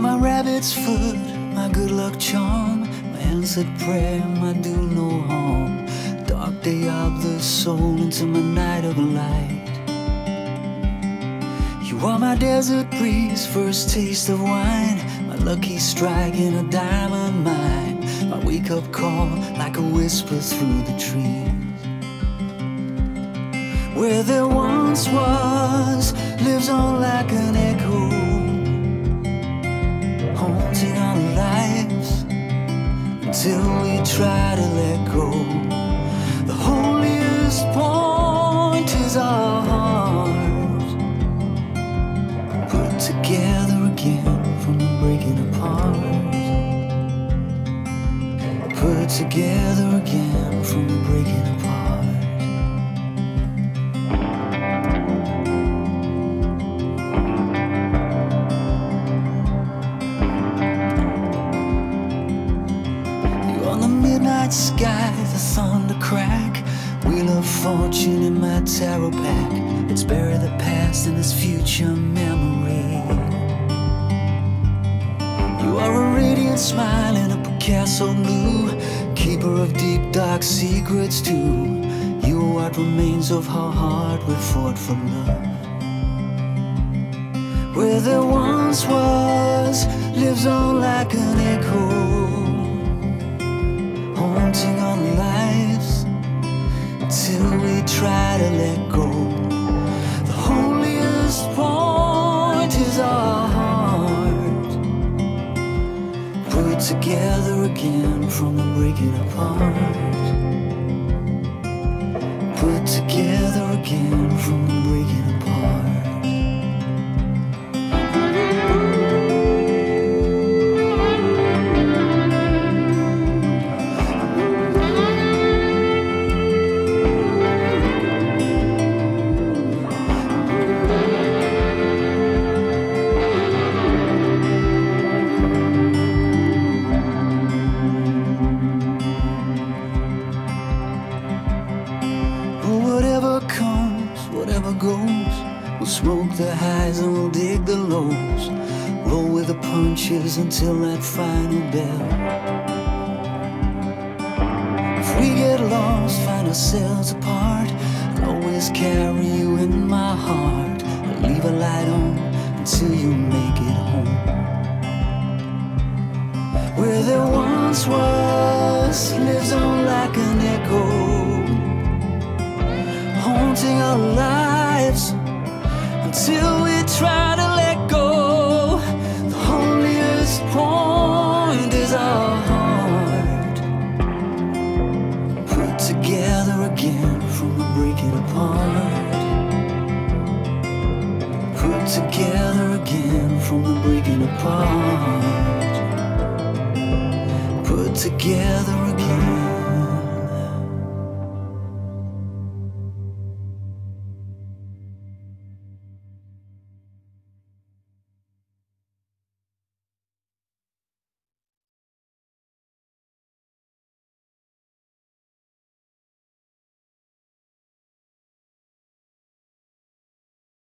rabbit's foot, my good luck charm, my answered prayer, my do no harm. Dark day of the soul into my night of light. You are my desert breeze, first taste of wine, my lucky strike in a diamond mine, my wake up call like a whisper through the trees. Where there once was, lives on like an echo, haunting our lives until we try to let go. The holiest point is our heart, put together again from breaking apart. Put together again from breaking apart. Midnight sky, the thunder crack. Wheel of fortune in my tarot pack. Let's bury the past in this future memory. You are a radiant smile in a Picasso blue, keeper of deep dark secrets too. You are what remains of how hard we fought for love. Where there once was, lives on like an echo haunting our lives till we try to let go. The holiest point is our heart, put together again from the breaking apart. Put together again from the breaking apart. Whatever comes, whatever goes, we'll smoke the highs and we'll dig the lows. Roll with the punches until that final bell. If we get lost, find ourselves apart, I'll always carry you in my heart. I'll leave a light on until you make it home. Where there once was, lives on haunting our lives until we try to let go. The holiest point is our heart, put together again from the breaking apart. Put together again from the breaking apart. Put together again.